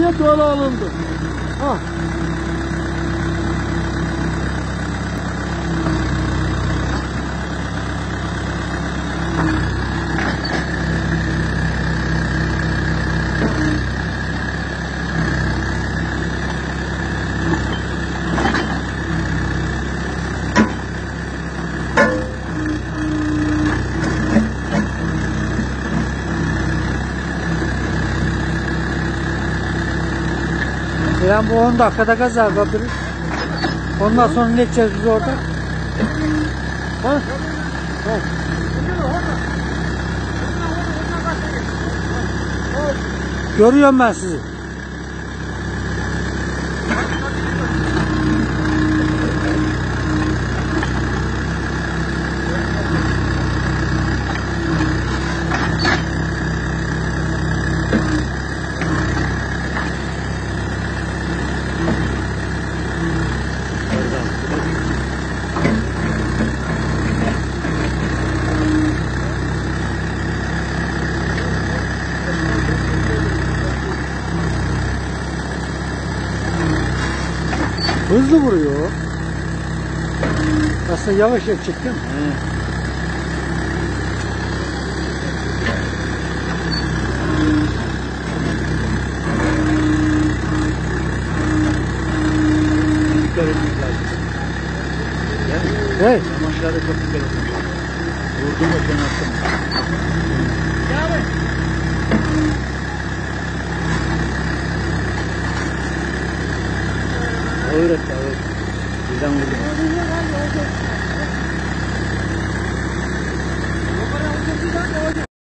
Ehliyet öyle alındı. Ha. Yani bu 10 dakikada kaza yapabilir. Ondan sonra ne edeceğiz biz orada? Ha? Ha. Görüyorum ben sizi. Hızlı vuruyor. Aslında yavaş yapacak değil mi? Dikkat etmek lazım. Yani Hey, yamaçlarda çok dikkat etmek lazım. Vurdum da sen attım. ağır et. Bizden vurdum.